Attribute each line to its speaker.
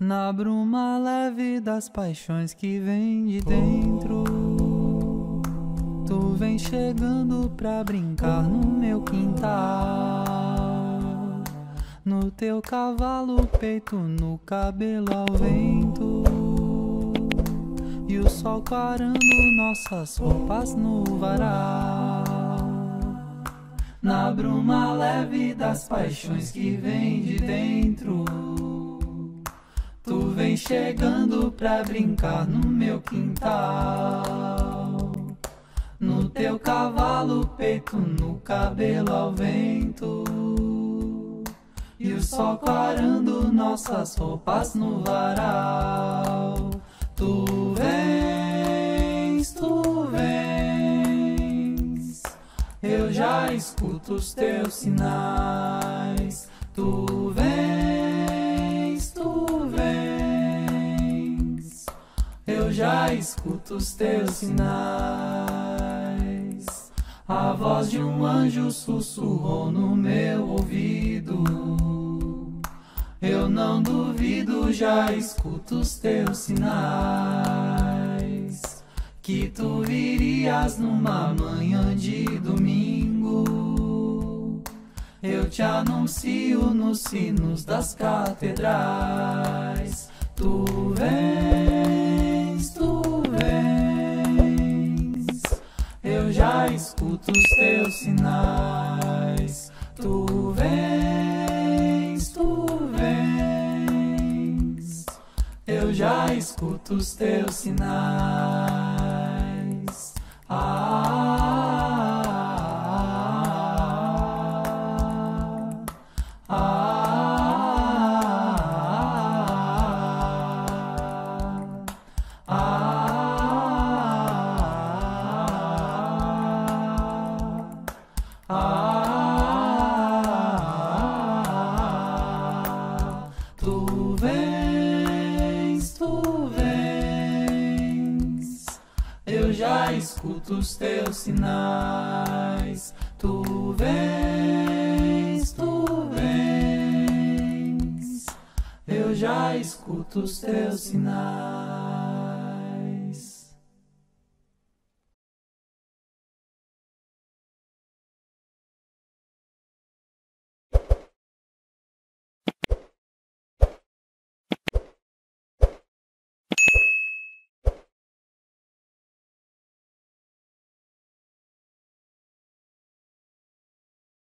Speaker 1: Na bruma leve das paixões que vem de dentro, tu vem chegando pra brincar no meu quintal. No teu cavalo, peito, no cabelo ao vento. E o sol clarando nossas roupas no varal. Na bruma leve das paixões que vem de dentro. Tu vem chegando pra brincar no meu quintal. No teu cavalo, peito, no cabelo ao vento. E o sol clarando nossas roupas no varal. Tu vens, tu vens. Eu já escuto os teus sinais. Tu vens, tu vens. Eu já escuto os teus sinais. A voz de um anjo sussurrou no meu ouvido. Eu não duvido, já escuto os teus sinais. Que tu virias numa manhã de domingo. Eu te anuncio nos sinos das catedrais. Tu vens, tu escuto os teus sinais. Tu vens, tu vens. Eu já escuto os teus sinais. Já escuto os teus sinais. Tu vens, tu vens. Eu já escuto os teus sinais.